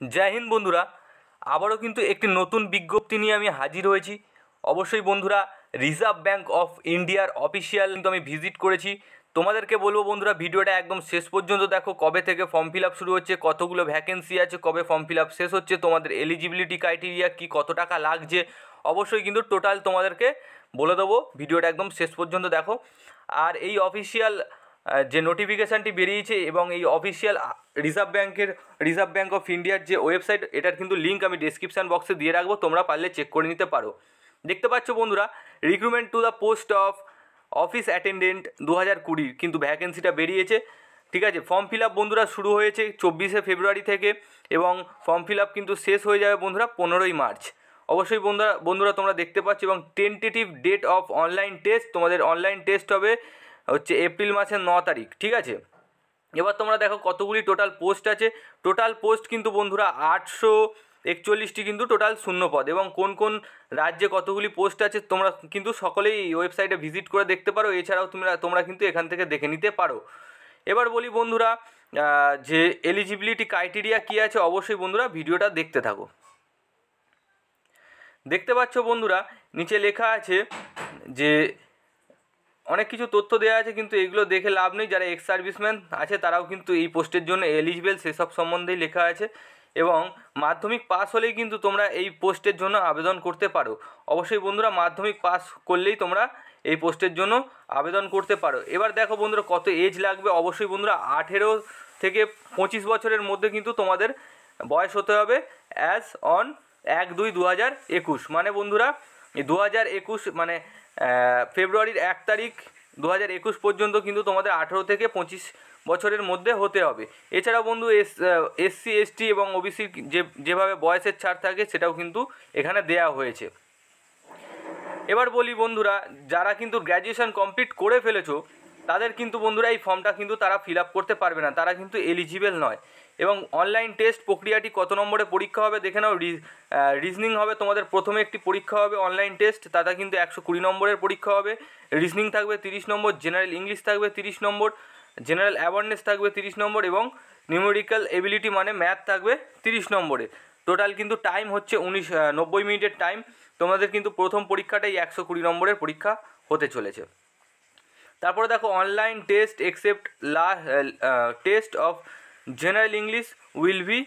জয় হিন্দ বন্ধুরা, আবারও কিন্তু একটি নতুন বিজ্ঞপ্তি নিয়ে আমি হাজির হয়েছি। অবশ্যই বন্ধুরা রিজার্ভ ব্যাঙ্ক অফ ইন্ডিয়ার অফিসিয়াল কিন্তু আমি ভিজিট করেছি। তোমাদেরকে বলব বন্ধুরা, ভিডিওটা একদম শেষ পর্যন্ত দেখো, কবে থেকে ফর্ম ফিল আপ শুরু হচ্ছে, কতগুলো ভ্যাকেন্সি আছে, কবে ফর্ম ফিল আপ শেষ হচ্ছে, তোমাদের এলিজিবিলিটি ক্রাইটেরিয়া কি, কত টাকা লাগছে, অবশ্যই কিন্তু টোটাল তোমাদেরকে বলে দেবো। ভিডিওটা একদম শেষ পর্যন্ত দেখো। আর এই অফিসিয়াল যে নোটিফিকেশানটি বেরিয়েছে এবং এই অফিসিয়াল রিজার্ভ ব্যাঙ্কের রিজার্ভ ব্যাঙ্ক অফ ইন্ডিয়ার যে ওয়েবসাইট এটার কিন্তু লিঙ্ক আমি ডিসক্রিপশান বক্সে দিয়ে রাখব, তোমরা পারলে চেক করে নিতে পারো। দেখতে পাচ্ছ বন্ধুরা recruitment to the post of office attendant দু হাজার কুড়ির কিন্তু ভ্যাকেন্সিটা বেরিয়েছে। ঠিক আছে ফর্ম ফিল আপ বন্ধুরা শুরু হয়েছে চব্বিশে ফেব্রুয়ারি থেকে এবং ফর্ম ফিল আপ কিন্তু শেষ হয়ে যাবে বন্ধুরা পনেরোই মার্চ। অবশ্যই বন্ধুরা বন্ধুরা তোমরা দেখতে পাচ্ছ এবং tentative date of online test তোমাদের অনলাইন টেস্ট হবে হচ্ছে এপ্রিল মাসের ন তারিখ, ঠিক আছে? এবার তোমরা দেখো কতগুলি টোটাল পোস্ট আছে। টোটাল পোস্ট কিন্তু বন্ধুরা আটশো একচল্লিশটি কিন্তু টোটাল শূন্য পদ এবং কোন কোন রাজ্যে কতগুলি পোস্ট আছে তোমরা কিন্তু সকলেই ওয়েবসাইটে ভিজিট করে দেখতে পারো। এছাড়াও তোমরা তোমরা কিন্তু এখান থেকে দেখে নিতে পারো। এবার বলি বন্ধুরা যে এলিজিবিলিটি ক্রাইটেরিয়া কী আছে অবশ্যই বন্ধুরা ভিডিওটা দেখতে থাকো। দেখতে পাচ্ছ বন্ধুরা, নিচে লেখা আছে যে অনেক কিছু তথ্য দেওয়া আছে, কিন্তু এগুলো দেখে লাভ নেই। যারা এক্স সার্ভিসম্যান আছে, তারাও কিন্তু এই পোস্টের জন্য এলিজিবেল সেসব সম্বন্ধেই লেখা আছে। এবং মাধ্যমিক পাস হলেই কিন্তু তোমরা এই পোস্টের জন্য আবেদন করতে পারো। অবশ্যই বন্ধুরা, মাধ্যমিক পাস করলেই তোমরা এই পোস্টের জন্য আবেদন করতে পারো। এবার দেখো বন্ধুরা, কত এজ লাগবে? অবশ্যই বন্ধুরা, আঠেরো থেকে পঁচিশ বছরের মধ্যে কিন্তু তোমাদের বয়স হতে হবে অ্যাজ অন এক দুই দু হাজার একুশ। মানে বন্ধুরা দু হাজার একুশ মানে ফেব্রুয়ারির এক তারিখ দু হাজার একুশ পর্যন্ত কিন্তু তোমাদের আঠেরো থেকে পঁচিশ বছরের মধ্যে হতে হবে। এছাড়াও বন্ধু, এস এসসি, এসটি এবং ওবিসির যে, যেভাবে বয়সের ছাড় থাকে সেটাও কিন্তু এখানে দেয়া হয়েছে। এবার বলি বন্ধুরা, যারা কিন্তু গ্র্যাজুয়েশন কমপ্লিট করে ফেলেছো তাদের কিন্তু বন্ধুরা এই ফর্মটা কিন্তু তারা ফিল আপ করতে পারবে না, তারা কিন্তু এলিজিবেল নয়। এবং অনলাইন টেস্ট প্রক্রিয়াটি কত নম্বরে পরীক্ষা হবে দেখে নাও রিজনিং হবে তোমাদের। প্রথমে একটি পরীক্ষা হবে অনলাইন টেস্ট তাতে কিন্তু একশো কুড়ি নম্বরের পরীক্ষা হবে। রিজনিং থাকবে তিরিশ নম্বর জেনারেল ইংলিশ থাকবে তিরিশ নম্বর জেনারেল অ্যাওয়ারনেস থাকবে তিরিশ নম্বর এবং নিউমেরিক্যাল এবিলিটি মানে ম্যাথ থাকবে তিরিশ নম্বরে। টোটাল কিন্তু টাইম হচ্ছে উনিশ নব্বই মিনিটের টাইম তোমাদের কিন্তু প্রথম পরীক্ষাটাই একশো কুড়ি নম্বরের পরীক্ষা হতে চলেছে। তারপরে দেখো অনলাইন টেস্ট এক্সেপ্ট লা test of general English will be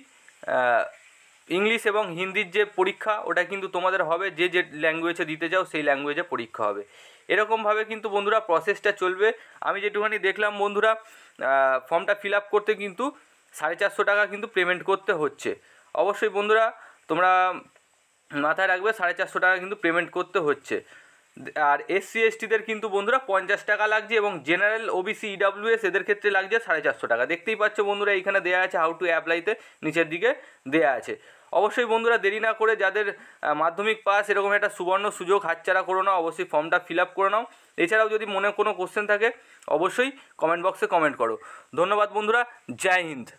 English এবং হিন্দির যে পরীক্ষা, ওটা কিন্তু তোমাদের হবে যে যে ল্যাঙ্গুয়েজে দিতে যাও, সেই ল্যাঙ্গুয়েজে পরীক্ষা হবে। এরকমভাবে কিন্তু বন্ধুরা প্রসেসটা চলবে। আমি যেটুখানি দেখলাম বন্ধুরা ফর্মটা ফিল আপ করতে কিন্তু সাড়ে চারশো টাকা কিন্তু পেমেন্ট করতে হচ্ছে। অবশ্যই বন্ধুরা, তোমরা মাথায় রাখবে, সাড়ে চারশো টাকা কিন্তু পেমেন্ট করতে হচ্ছে। আর এসসি এসটিদের কিন্তু বন্ধুরা পঞ্চাশ টাকা লাগছে এবং জেনারেল ওবিসি ইডাব্লিউএস এদের ক্ষেত্রে লাগছে সাড়ে চারশো টাকা। দেখতেই পাচ্ছ বন্ধুরা, এইখানে দেওয়া আছে হাউ টু অ্যাপ্লাইতে নিচের দিকে দেওয়া আছে। অবশ্যই বন্ধুরা দেরি না করে যাদের মাধ্যমিক পাস, এরকম একটা সুবর্ণ সুযোগ হাতছাড়া করো না অবশ্যই ফর্মটা ফিল আপ করে নাও। এছাড়াও যদি মনে কোনো কোশ্চেন থাকে, অবশ্যই কমেন্ট বক্সে কমেন্ট করো। ধন্যবাদ বন্ধুরা, জয় হিন্দ।